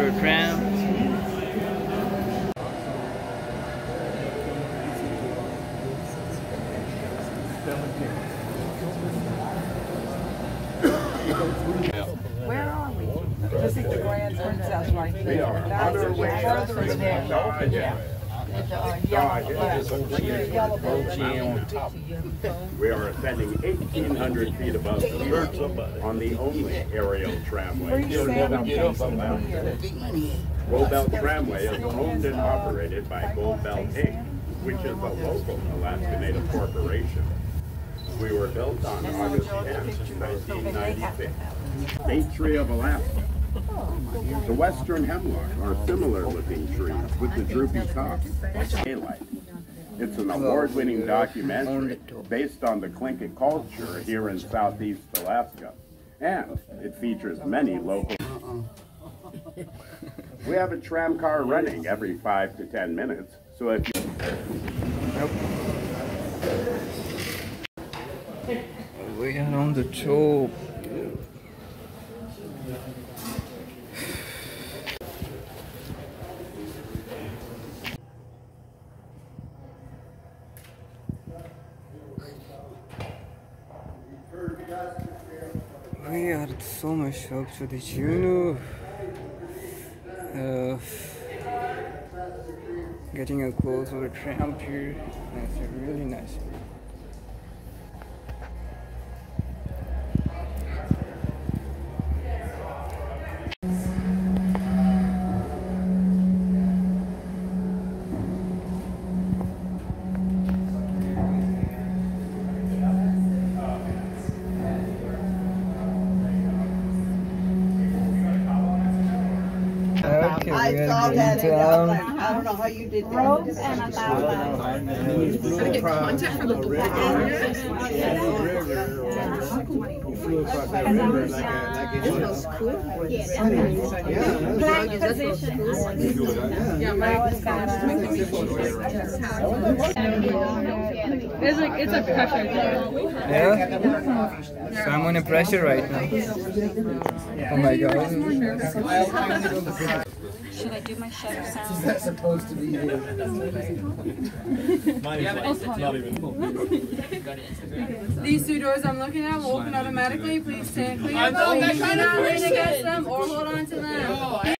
for tram. Where are we? This is the Grand Princess right there. We are on our way up to Further the down. Nostalgia. At the, yellow, yeah, yellow We are ascending 1,800 feet above the earth on the only aerial tramway. Here. Goldbelt Tramway is owned and operated by Goldbelt Inc., which is a local Alaska Native corporation. We were built on August 10, 1996. State tree of Alaska. The western hemlock are similar looking trees with the droopy tops. Daylight. It's an award-winning documentary based on the Tlingit culture here in southeast Alaska. And it features many local we have a tram car running every five to ten minutes, so if you We are on the top. We are so much up to the Juneau. Uh, getting a close to the tram here. That's really nice. Okay, I we are saw going that. and I was down. like, I don't know how you did Rope that. and a thousand. Black position. Now it's got It's like it's a pressure thing. Yeah? So I'm under pressure right now. Oh my god. Should I do my shutter sound? That's supposed to be here. These two doors I'm looking at will open automatically. Please stand clear of them. Do not lean against them or hold on to them.